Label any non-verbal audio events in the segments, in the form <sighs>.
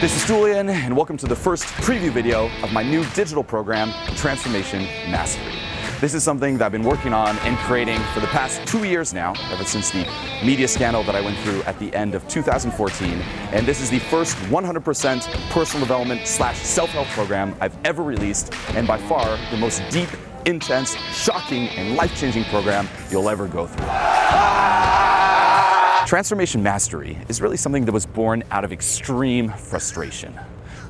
This is Julien, and welcome to the first preview video of my new digital program, Transformation Mastery. This is something that I've been working on and creating for the past two years now, ever since the media scandal that I went through at the end of 2014. And this is the first 100% personal development slash self-help program I've ever released, and by far the most deep, intense, shocking, and life-changing program you'll ever go through. Transformation Mastery is really something that was born out of extreme frustration.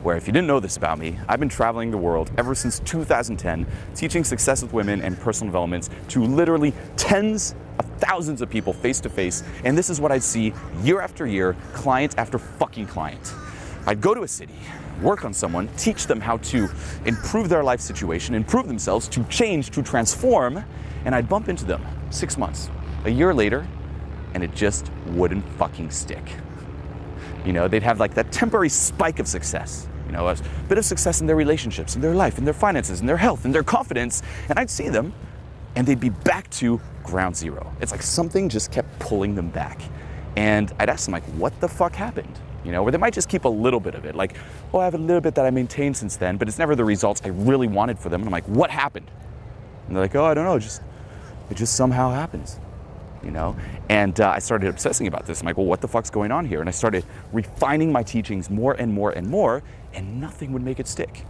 Where, if you didn't know this about me, I've been traveling the world ever since 2010, teaching success with women and personal development to literally tens of thousands of people face to face. And this is what I'd see year after year, client after fucking client. I'd go to a city, work on someone, teach them how to improve their life situation, improve themselves, to change, to transform, and I'd bump into them six months, a year later, and it just wouldn't fucking stick. You know, they'd have like that temporary spike of success, you know, a bit of success in their relationships, in their life, in their finances, in their health, in their confidence, and I'd see them and they'd be back to ground zero. It's like something just kept pulling them back. And I'd ask them like, what the fuck happened? You know, or they might just keep a little bit of it. Like, oh, I have a little bit that I maintained since then, but it's never the results I really wanted for them. And I'm like, what happened? And they're like, oh, I don't know, just it just somehow happens you know? And uh, I started obsessing about this. I'm like, well, what the fuck's going on here? And I started refining my teachings more and more and more, and nothing would make it stick.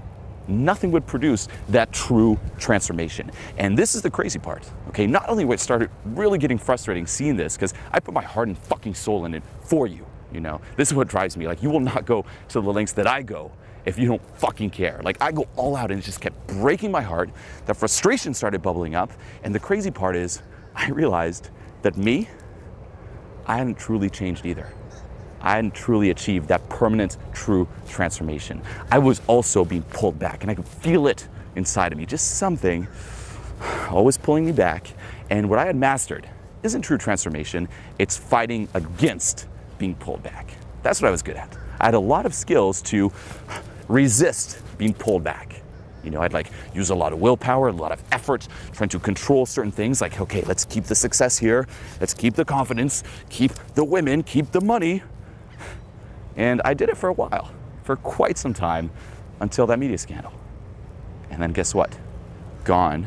Nothing would produce that true transformation. And this is the crazy part, okay? Not only it started really getting frustrating seeing this, because I put my heart and fucking soul in it for you, you know? This is what drives me. Like, you will not go to the lengths that I go if you don't fucking care. Like I go all out and it just kept breaking my heart. The frustration started bubbling up. And the crazy part is I realized that me, I hadn't truly changed either. I hadn't truly achieved that permanent, true transformation. I was also being pulled back, and I could feel it inside of me, just something always pulling me back. And what I had mastered isn't true transformation, it's fighting against being pulled back. That's what I was good at. I had a lot of skills to resist being pulled back. You know, I'd like use a lot of willpower, a lot of effort, trying to control certain things like, okay, let's keep the success here, let's keep the confidence, keep the women, keep the money. And I did it for a while, for quite some time, until that media scandal. And then guess what? Gone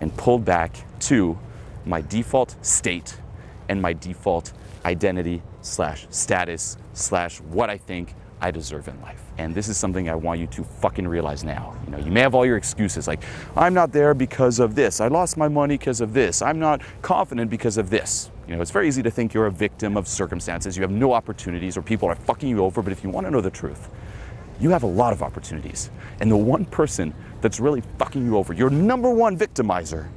and pulled back to my default state and my default identity slash status slash what I think I deserve in life. And this is something I want you to fucking realize now. You know, you may have all your excuses like, I'm not there because of this. I lost my money because of this. I'm not confident because of this. You know, it's very easy to think you're a victim of circumstances. You have no opportunities or people are fucking you over. But if you want to know the truth, you have a lot of opportunities. And the one person that's really fucking you over, your number one victimizer,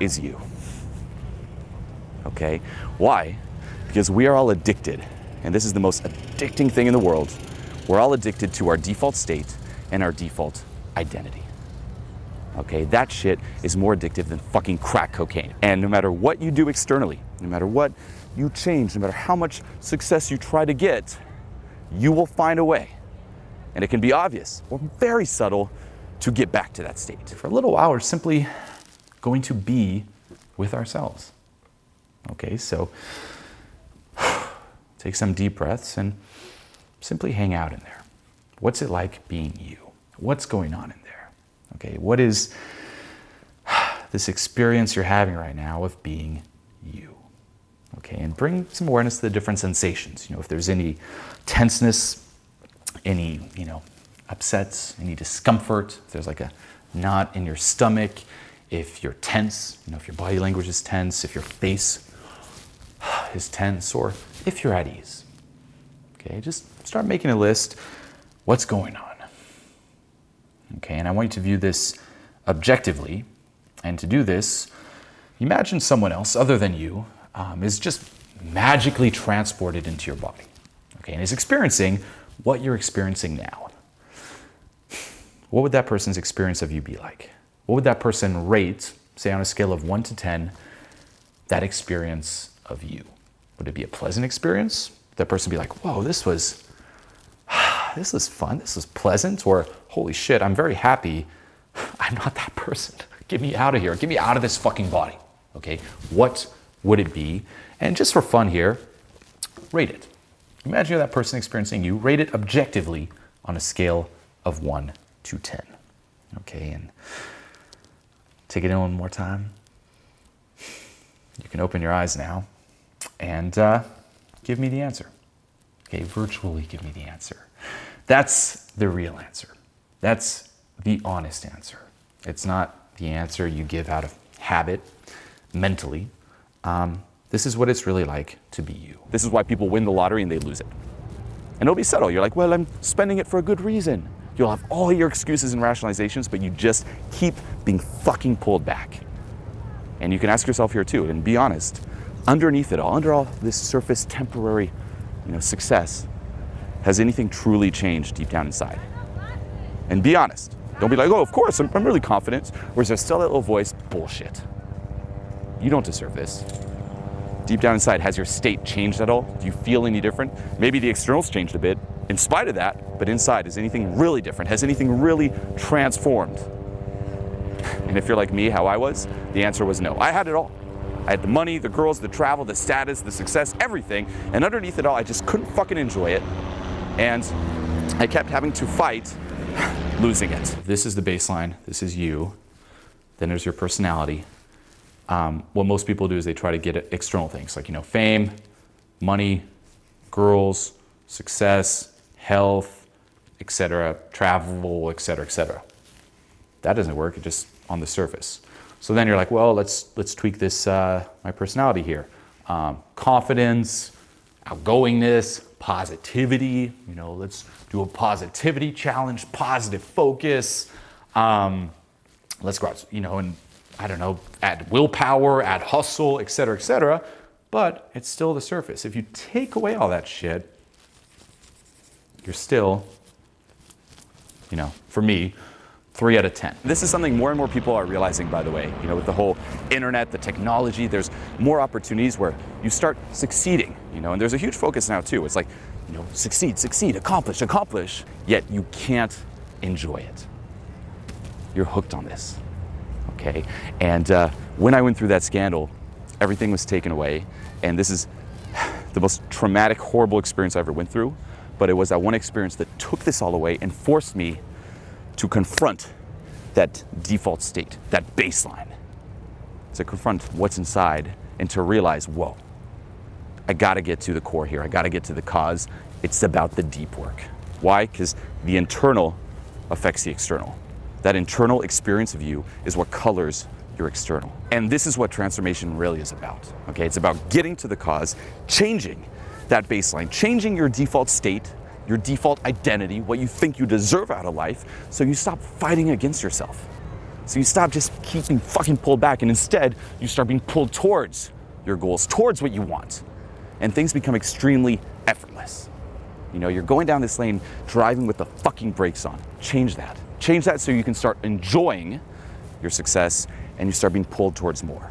is you. Okay? Why? Because we are all addicted and this is the most addicting thing in the world. We're all addicted to our default state and our default identity. Okay, that shit is more addictive than fucking crack cocaine. And no matter what you do externally, no matter what you change, no matter how much success you try to get, you will find a way. And it can be obvious or very subtle to get back to that state. For a little while, we're simply going to be with ourselves. Okay, so Take some deep breaths and simply hang out in there. What's it like being you? What's going on in there? Okay, what is <sighs> this experience you're having right now of being you? Okay, and bring some awareness to the different sensations. You know, if there's any tenseness, any, you know, upsets, any discomfort, if there's like a knot in your stomach, if you're tense, you know, if your body language is tense, if your face is tense, or if you're at ease. Okay, just start making a list. What's going on? Okay, and I want you to view this objectively. And to do this, imagine someone else other than you um, is just magically transported into your body. Okay, and is experiencing what you're experiencing now. What would that person's experience of you be like? What would that person rate, say on a scale of 1 to 10, that experience of you? Would it be a pleasant experience? That person be like, whoa, this was, <sighs> this was fun, this was pleasant, or holy shit, I'm very happy. <laughs> I'm not that person. <laughs> Get me out of here. Get me out of this fucking body. Okay, what would it be? And just for fun here, rate it. Imagine you're that person experiencing you, rate it objectively on a scale of 1 to 10. Okay, and take it in one more time. You can open your eyes now and uh, give me the answer. Okay, virtually give me the answer. That's the real answer. That's the honest answer. It's not the answer you give out of habit, mentally. Um, this is what it's really like to be you. This is why people win the lottery and they lose it. And it'll be subtle. You're like, well, I'm spending it for a good reason. You'll have all your excuses and rationalizations, but you just keep being fucking pulled back. And you can ask yourself here too, and be honest. Underneath it all, under all this surface temporary, you know, success, has anything truly changed deep down inside? And be honest. Don't be like, oh, of course, I'm, I'm really confident. Or is there still that little voice? Bullshit. You don't deserve this. Deep down inside, has your state changed at all? Do you feel any different? Maybe the externals changed a bit in spite of that, but inside, is anything really different? Has anything really transformed? And if you're like me, how I was, the answer was no. I had it all. I had the money, the girls, the travel, the status, the success, everything. And underneath it all, I just couldn't fucking enjoy it. And I kept having to fight <sighs> losing it. This is the baseline. This is you. Then there's your personality. Um, what most people do is they try to get external things like, you know, fame, money, girls, success, health, etc., travel, etc., etc. That doesn't work. It just on the surface. So then you're like, well, let's let's tweak this uh, my personality here. Um, confidence, outgoingness, positivity. You know, let's do a positivity challenge, positive focus. Um, let's go out, you know, and I don't know, add willpower, add hustle, et cetera, et cetera. But it's still the surface. If you take away all that shit, you're still, you know, for me, three out of 10. This is something more and more people are realizing, by the way. You know, with the whole internet, the technology, there's more opportunities where you start succeeding, you know, and there's a huge focus now too. It's like, you know, succeed, succeed, accomplish, accomplish, yet you can't enjoy it. You're hooked on this, okay? And uh, when I went through that scandal, everything was taken away, and this is <sighs> the most traumatic, horrible experience I ever went through, but it was that one experience that took this all away and forced me to confront that default state, that baseline, to confront what's inside and to realize, whoa, I gotta get to the core here. I gotta get to the cause. It's about the deep work. Why? Because the internal affects the external. That internal experience of you is what colors your external. And this is what transformation really is about. Okay, it's about getting to the cause, changing that baseline, changing your default state your default identity, what you think you deserve out of life, so you stop fighting against yourself. So you stop just keeping fucking pulled back and instead you start being pulled towards your goals, towards what you want. And things become extremely effortless. You know, you're going down this lane driving with the fucking brakes on. Change that. Change that so you can start enjoying your success and you start being pulled towards more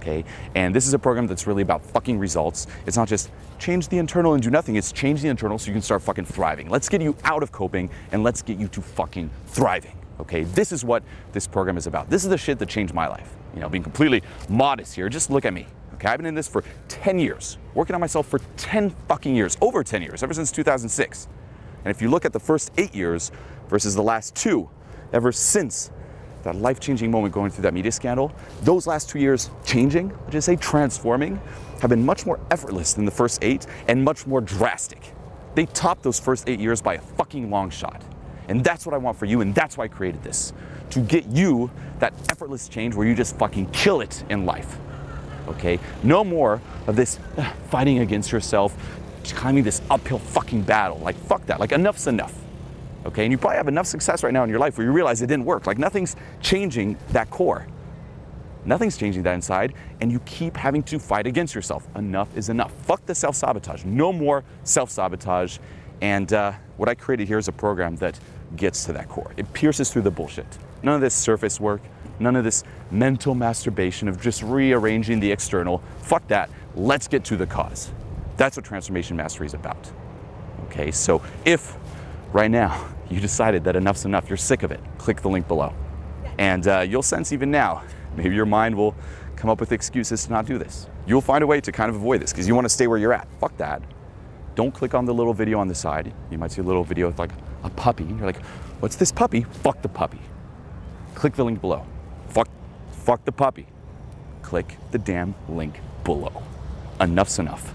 okay? And this is a program that's really about fucking results. It's not just change the internal and do nothing, it's change the internal so you can start fucking thriving. Let's get you out of coping and let's get you to fucking thriving, okay? This is what this program is about. This is the shit that changed my life. You know, being completely modest here, just look at me. Okay, I've been in this for 10 years, working on myself for 10 fucking years, over 10 years, ever since 2006. And if you look at the first eight years versus the last two, ever since that life-changing moment going through that media scandal, those last two years changing, let's just say transforming, have been much more effortless than the first eight and much more drastic. They topped those first eight years by a fucking long shot. And that's what I want for you, and that's why I created this. To get you that effortless change where you just fucking kill it in life. Okay? No more of this fighting against yourself, climbing this uphill fucking battle. Like, fuck that. Like, enough's enough okay? And you probably have enough success right now in your life where you realize it didn't work. Like nothing's changing that core. Nothing's changing that inside, and you keep having to fight against yourself. Enough is enough. Fuck the self sabotage. No more self sabotage. And uh, what I created here is a program that gets to that core. It pierces through the bullshit. None of this surface work, none of this mental masturbation of just rearranging the external. Fuck that. Let's get to the cause. That's what transformation mastery is about. Okay, so if right now <laughs> you decided that enough's enough, you're sick of it, click the link below. And uh, you'll sense even now, <laughs> maybe your mind will come up with excuses to not do this. You'll find a way to kind of avoid this because you want to stay where you're at. Fuck that. Don't click on the little video on the side. You might see a little video with like a puppy. You're like, what's this puppy? Fuck the puppy. Click the link below. Fuck, fuck the puppy. Click the damn link below. Enough's enough.